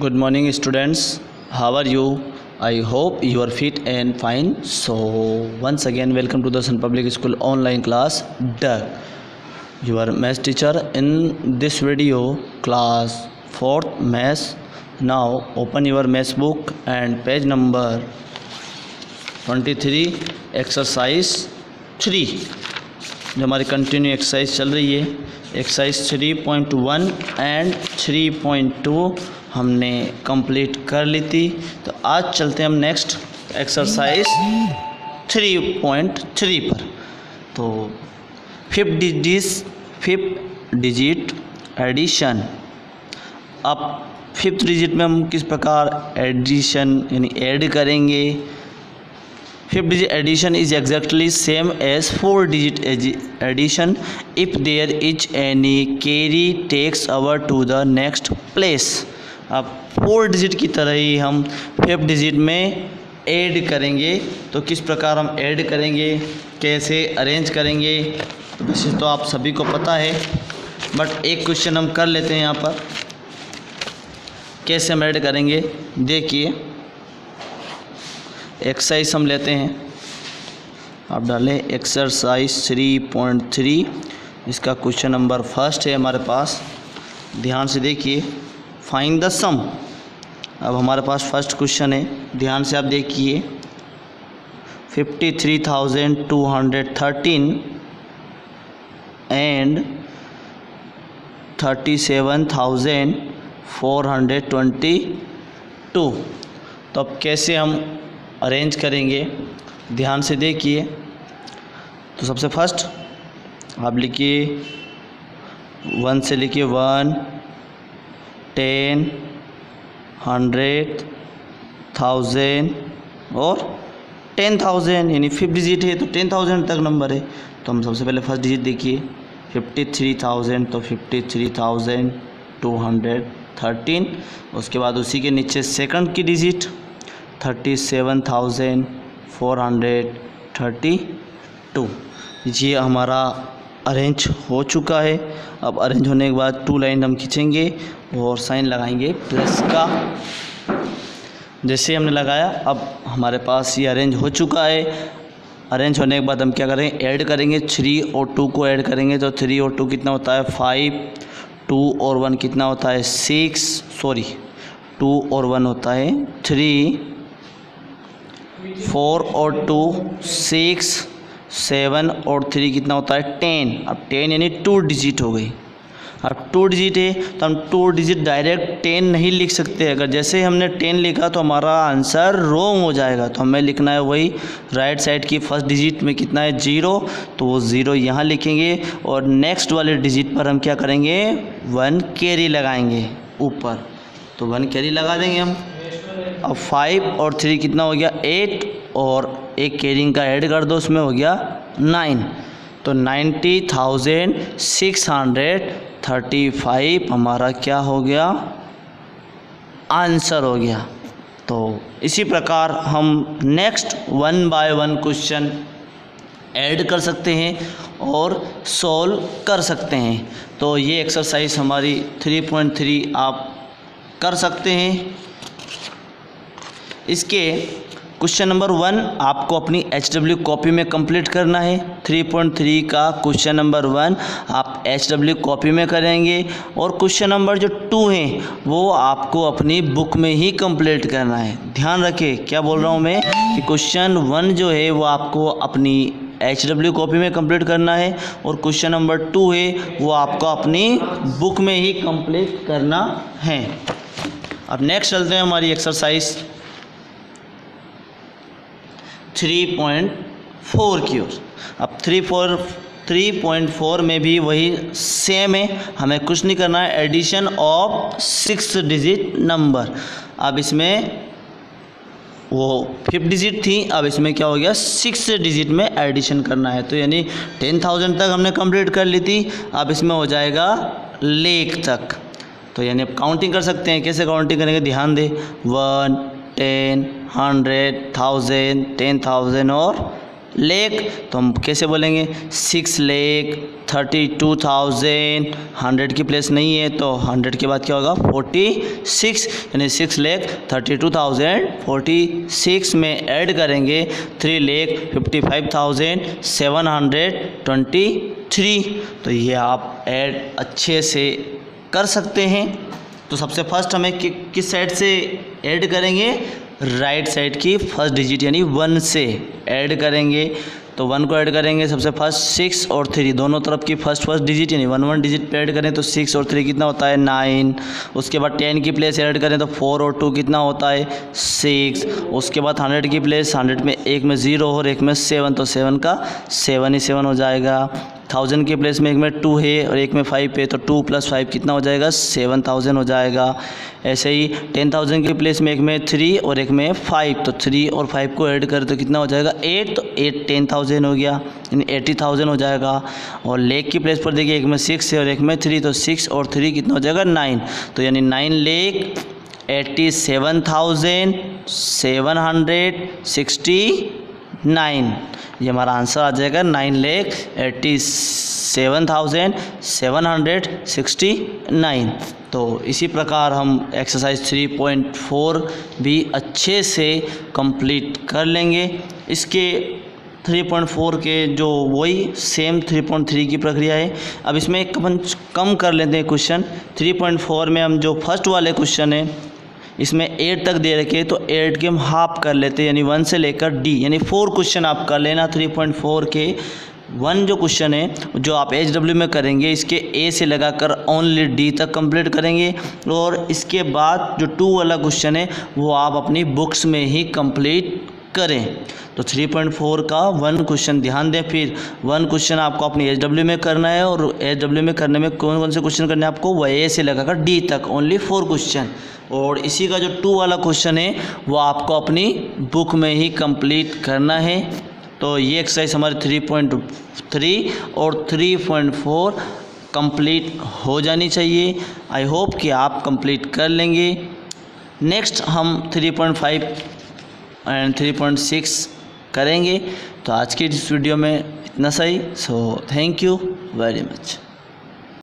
Good morning, students. How are you? I hope you are fit and fine. So, once again, welcome to the Sun Public School online class. Doug, your math teacher in this video, class 4th math. Now, open your math book and page number 23, exercise 3. जो हमारी continue exercise चल रही है exercise 3.1 and 3.2 हमने complete कर ली थी। तो आज चलते हैं हम नेक्स्ट एक्सरसाइज 3.3 पर। तो fifth digit fifth digit addition अब फिफ्थ डिजिट में हम किस प्रकार एडिशन यानी ऐड करेंगे? Fifth digit addition is exactly same as four digit addition if there is any carry takes over to the next place. अब फोर डिजिट की तरह ही हम फिफ्थ डिजिट में ऐड करेंगे तो किस प्रकार हम ऐड करेंगे, कैसे अरेंज करेंगे तो वैसे तो आप सभी को पता है बट एक क्वेश्चन हम कर लेते हैं यहाँ पर। कैसे हम ऐड करेंगे, देखिए। एक्सरसाइज हम लेते हैं। आप डालें एक्सरसाइज थ्री पॉइंट थ्री। इसका क्वेश्चन नंबर फ़र्स्ट है हमारे पास। ध्यान से देखिए। फाइंड द सम अब हमारे पास फ़र्स्ट क्वेश्चन है। ध्यान से आप देखिए। Fifty three thousand two hundred thirteen and thirty seven thousand four hundred twenty two तो अब कैसे हम अरेंज करेंगे। ध्यान से देखिए। तो सबसे फ़र्स्ट आप लिखिए वन से लिखिए वन टेन हंड्रेड थाउज़ेंड और टेन थाउज़ेंड यानी फिफ्थ डिजिट है तो टेन थाउज़ेंड तक नंबर है। तो हम सबसे पहले फ़र्स्ट डिजिट देखिए। फिफ्टी थ्री थाउज़ेंड तो fifty three thousand two hundred thirteen उसके बाद उसी के नीचे सेकंड की digit thirty seven thousand four hundred thirty two ये हमारा अरेंज हो चुका है। अब अरेंज होने के बाद टू लाइन हम खींचेंगे और साइन लगाएँगे। प्लस का जैसे हमने लगाया, अब हमारे पास ये अरेंज हो चुका है। अरेंज होने के बाद हम क्या करेंगे ऐड करेंगे। थ्री और टू को ऐड करेंगे। तो थ्री और टू कितना होता है? फाइव टू और वन कितना होता है? सिक्स सॉरी टू और वन होता है। थ्री फोर और टू, सिक्स, सेवन और थ्री कितना होता है? टेन। अब टेन यानी टू डिजिट हो गई। अब टू डिजिट है तो हम टू डिजिट डायरेक्ट टेन नहीं लिख सकते। अगर जैसे हमने टेन लिखा तो हमारा आंसर रोंग हो जाएगा। तो हमें लिखना है वही, राइट साइड की फ़र्स्ट डिजिट में कितना है? ज़ीरो। तो वो ज़ीरो यहाँ लिखेंगे और नेक्स्ट वाले डिजिट पर हम क्या करेंगे? वन कैरी लगाएँगे ऊपर। तो वन कैरी लगा देंगे हम। अब फाइव और थ्री कितना हो गया? एट और एक कैरिंग का ऐड कर दो, उसमें हो गया नाइन तो ninety thousand six hundred thirty five हमारा क्या हो गया? आंसर हो गया. तो इसी प्रकार हम next one by one question add कर सकते हैं और सॉल्व कर सकते हैं. तो ये एक्सरसाइज हमारी थ्री पॉइंट थ्री आप कर सकते हैं. इसके क्वेश्चन नंबर वन आपको अपनी एच डब्ल्यू कॉपी में कंप्लीट करना है। थ्री पॉइंट थ्री का क्वेश्चन नंबर वन आप एच डब्ल्यू कॉपी में करेंगे और क्वेश्चन नंबर जो टू है, वो आपको अपनी बुक में ही कंप्लीट करना है। ध्यान रखें क्या बोल रहा हूँ मैं? कि क्वेश्चन वन जो है, वो आपको अपनी एच डब्ल्यू कॉपी में कंप्लीट करना है और क्वेश्चन नंबर टू है, वो आपको अपनी बुक में ही कंप्लीट करना है। अब नेक्स्ट चलते हैं हमारी एक्सरसाइज थ्री पॉइंट फोर की ओर अब three four three point four में भी वही सेम है, हमें कुछ नहीं करना है addition of six digit number अब इसमें वो फिफ्थ डिजिट थी, अब इसमें क्या हो गया सिक्स डिजिट में एडिशन करना है. तो यानी टेन थाउज़ेंड तक हमने कंप्लीट कर ली थी, अब इसमें हो जाएगा लेक तक. तो यानी अब काउंटिंग कर सकते हैं, कैसे काउंटिंग करेंगे, ध्यान दे. One ten hundred thousand ten thousand और लेक तो हम कैसे बोलेंगे? Six lakh thirty two thousand hundred की प्लेस नहीं है तो हंड्रेड के बाद क्या होगा? फोर्टी सिक्स यानी six lakh thirty two thousand forty six में ऐड करेंगे three lakh fifty five thousand seven hundred twenty three तो ये आप ऐड अच्छे से कर सकते हैं। तो सबसे फ़र्स्ट हमें कि, किस साइड से ऐड करेंगे? राइट साइड की फ़र्स्ट डिजिट यानी वन से ऐड करेंगे। तो वन को ऐड करेंगे, सबसे फ़र्स्ट सिक्स और थ्री दोनों तरफ़ की फ़र्स्ट फ़र्स्ट डिजिट यानी वन वन डिजिट पे ऐड करें तो सिक्स और थ्री कितना होता है? नाइन उसके बाद टेन की प्लेस ऐड करें तो फोर और टू कितना होता है? सिक्स उसके बाद हंड्रेड की प्लेस हंड्रेड में एक में ज़ीरो और एक में सेवन तो सेवन का सेवन ही सेवन हो जाएगा। थाउज़ेंड के प्लेस में एक में टू है और एक में फाइव है तो टू प्लस फाइव कितना हो जाएगा? सेवन थाउज़ेंड हो जाएगा। ऐसे ही टेन थाउज़ेंड के प्लेस में एक में थ्री और एक में फाइव तो थ्री और फाइव को ऐड कर तो कितना हो जाएगा? एट तो एट टेन थाउज़ेंड हो गया, यानी एटी थाउज़ेंड हो जाएगा। और लेक की प्लेस पर देखिए, एक में सिक्स है और एक में थ्री तो सिक्स और थ्री कितना हो जाएगा? नाइन तो यानी nine lakh eighty seven thousand seven hundred sixty nine. ये हमारा आंसर आ जाएगा nine lakh eighty seven thousand seven hundred sixty nine. तो इसी प्रकार हम एक्सरसाइज थ्री पॉइंट फोर भी अच्छे से कंप्लीट कर लेंगे। इसके 3.4 के जो वही सेम 3.3 की प्रक्रिया है। अब इसमें एक कम कर लेते हैं क्वेश्चन 3.4 में हम जो फ़र्स्ट वाले क्वेश्चन है इसमें एट तक दे रखे तो एट के हम हाफ़ कर लेते हैं, यानी वन से लेकर डी यानी फोर क्वेश्चन आप कर लेना थ्री पॉइंट फोर के वन जो क्वेश्चन है, जो आप एच डब्ल्यू में करेंगे, इसके ए से लगाकर ओनली डी तक कंप्लीट करेंगे, और इसके बाद जो टू वाला क्वेश्चन है, वो आप अपनी बुक्स में ही कंप्लीट करें। तो 3.4 का वन क्वेश्चन ध्यान दें फिर वन क्वेश्चन आपको अपनी एच डब्ल्यू में करना है और एच डब्ल्यू में करने में कौन कौन से क्वेश्चन करने हैं आपको? वह ए से लगाकर डी तक ओनली फोर क्वेश्चन और इसी का जो टू वाला क्वेश्चन है, वो आपको अपनी बुक में ही कंप्लीट करना है। तो ये एक्सरसाइज हमारी थ्री पॉइंट थ्री और थ्री पॉइंट फोर कंप्लीट हो जानी चाहिए। आई होप कि आप कंप्लीट कर लेंगे। नेक्स्ट हम three point five and three point six करेंगे। तो आज की इस वीडियो में इतना सही। So thank you very much